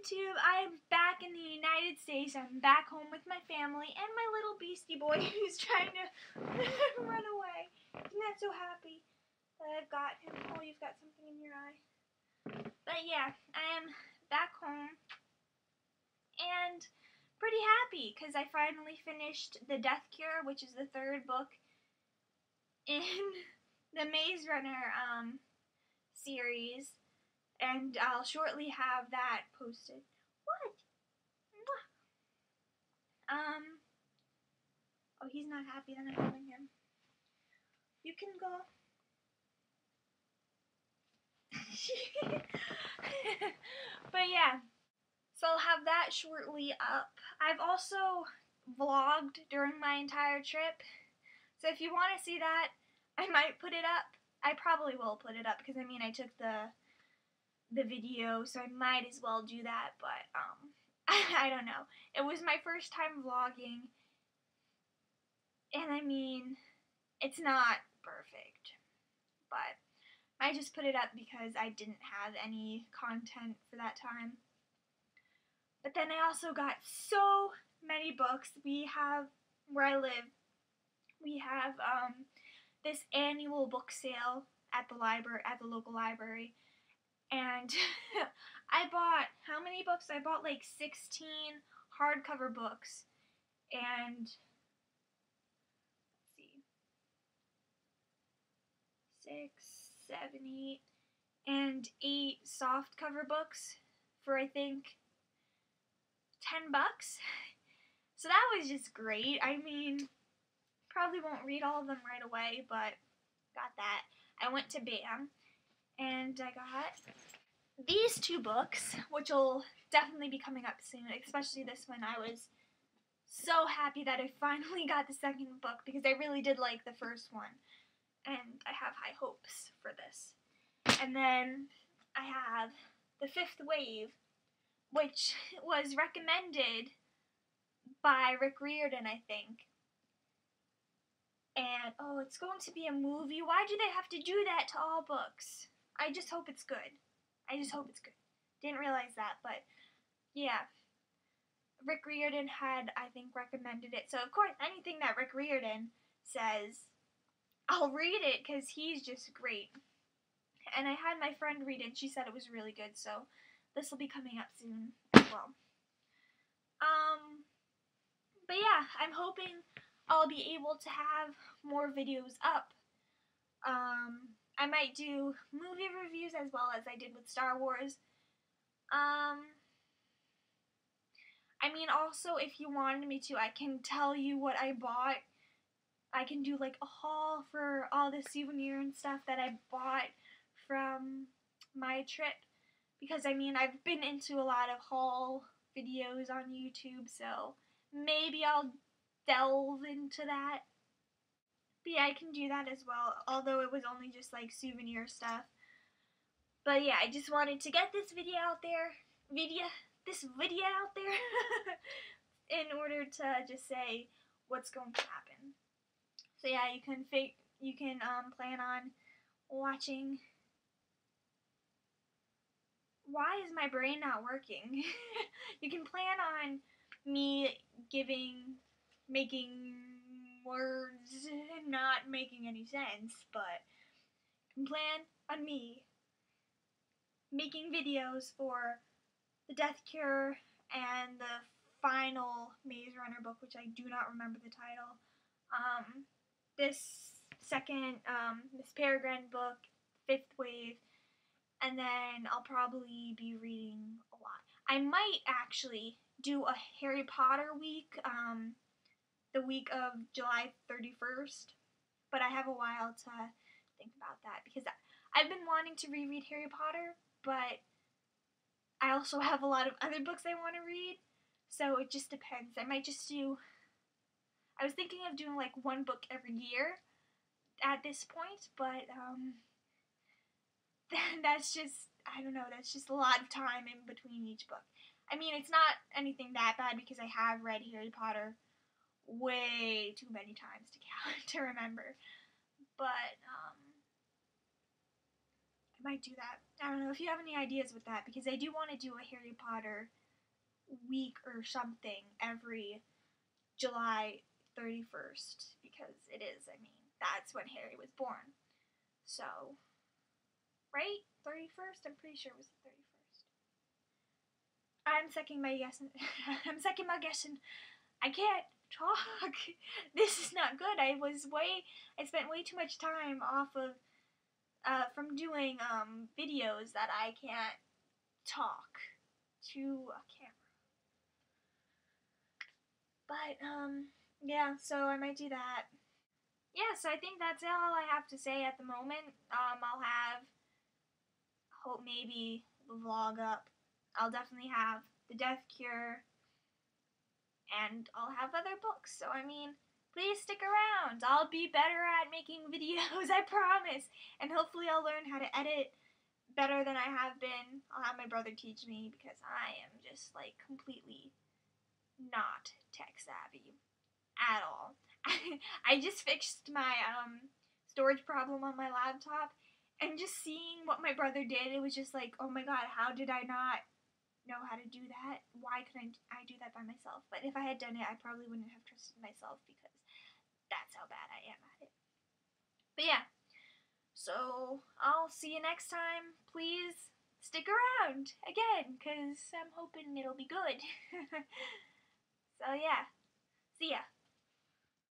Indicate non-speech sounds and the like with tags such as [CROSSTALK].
YouTube. I am back in the United States. I'm back home with my family and my little beastie boy [LAUGHS] who's trying to [LAUGHS] run away. He's not so happy that I've got him. Oh, you've got something in your eye. But yeah, I am back home and pretty happy because I finally finished The Death Cure, which is the third book in [LAUGHS] the Maze Runner um, series and I'll shortly have that posted. What? Um. Oh, he's not happy that I'm calling him. You can go. [LAUGHS] but yeah, so I'll have that shortly up. I've also vlogged during my entire trip. So if you want to see that, I might put it up. I probably will put it up because I mean I took the the video, so I might as well do that, but um [LAUGHS] I, don't know. It was my first time vlogging. And I mean, it's not perfect. But I just put it up because I didn't have any content for that time. But then I also got so many books. We have where I live, we have um this annual book sale at the library at the local library and [LAUGHS] I bought how many books? I bought like 16 hardcover books and let's see six, seven, eight, and eight soft cover books for I think 10 bucks. [LAUGHS] So that was just great. I mean, probably won't read all of them right away, but got that. I went to BAM and I got these two books, which will definitely be coming up soon, especially this one. I was so happy that I [LAUGHS] finally got the second book because I really did like the first one, and I have high hopes for this. And then I have The Fifth Wave, which was recommended by Rick Riordan, I think. And, oh, it's going to be a movie. Why do they have to do that to all books? I just hope it's good. I just hope it's good. Didn't realize that, but yeah. Rick Riordan had, I think, recommended it. So, of course, anything that Rick Riordan says, I'll read it because he's just great. And I had my friend read it, she said it was really good, so this will be coming up soon as well. Um, but yeah, I'm hoping I'll be able to have more videos up. Um, I might do movie reviews as well as I did with Star Wars. Um, I mean, also, if you wanted me to, I can tell you what I bought. I can do like a haul for all the souvenir and stuff that I bought from my trip. Because, I mean, I've been into a lot of haul videos on YouTube, so maybe I'll delve into that. But yeah, I can do that as well, although it was only just like souvenir stuff. But yeah, I just wanted to get this video out there, video, this video out there, [LAUGHS] in order to just say what's going to happen. So yeah, you can fake, you can um, plan on watching. Why is my brain not working? [LAUGHS] you can plan on me giving, making words not making any sense, but can plan on me making videos for the Death Cure and the final Maze Runner book, which I do not remember the title. Um, this second, um, Miss Peregrine book, Fifth Wave, and then I'll probably be reading a lot. I might actually do a Harry Potter week. Um, the week of July 31st, but I have a while to think about that because I've been wanting to reread Harry Potter, but I also have a lot of other books I want to read, so it just depends. I might just do. I was thinking of doing like one book every year at this point, but um, [LAUGHS] that's just I don't know. That's just a lot of time in between each book. I mean, it's not anything that bad because I have read Harry Potter way too many times to count [LAUGHS] to remember. But um, I might do that. I don't know if you have any ideas with that because I do want to do a Harry Potter week or something every July 31st because it is, I mean, that's when Harry was born. So, right? 31st? I'm pretty sure it was the 31st. I'm second my guessing. [LAUGHS] I'm second my guessing. I can't talk. [LAUGHS] this is not good. I was way. I spent way too much time off of uh, from doing um, videos that I can't talk to a camera. But um, yeah. So I might do that. Yeah. So I think that's all I have to say at the moment. Um, I'll have hope maybe the vlog up. I'll definitely have the Death Cure and I'll have other books. So, I mean, please stick around. I'll be better at making [LAUGHS] videos, I promise. And hopefully, I'll learn how to edit better than I have been. I'll have my brother teach me because I am just like completely not tech savvy at all. [LAUGHS] I just fixed my um, storage problem on my laptop and just seeing what my brother did, it was just like, oh my god, how did I not know how to do that. Why couldn't I do that by myself? But if I had done it, I probably wouldn't have trusted myself because that's how bad I am at it. But yeah, so I'll see you next time. Please stick around again because I'm hoping it'll be good. [LAUGHS] so yeah, see ya.